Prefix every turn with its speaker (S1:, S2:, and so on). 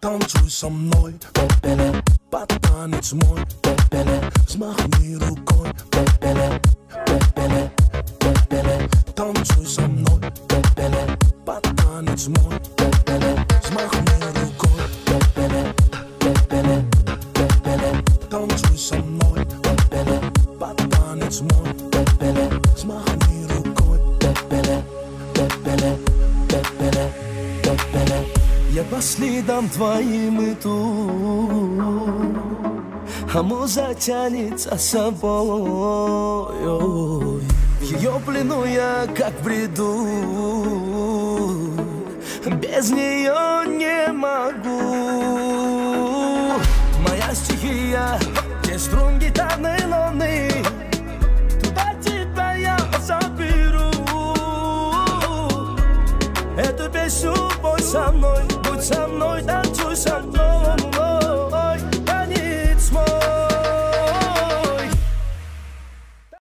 S1: Танцуй со мной, пепеле, под танец мой, пепеле, взмахни рукой, пепеле, пепеле, пепеле, танцуй со мной, пепеле, под танец мой, пепеле, взмахни рукой, пепеле, пепеле, пепеле, танцуй со мной, пепеле, под танец мой, пепеле, взмахни рукой, По следам твоим иду, а муза тянет за собой. В ее плену я как бреду, без нее не могу. Моя стихия, те струн гитарной луны, туда тебя я заберу. Эту песню со мной, будь со мной, мной.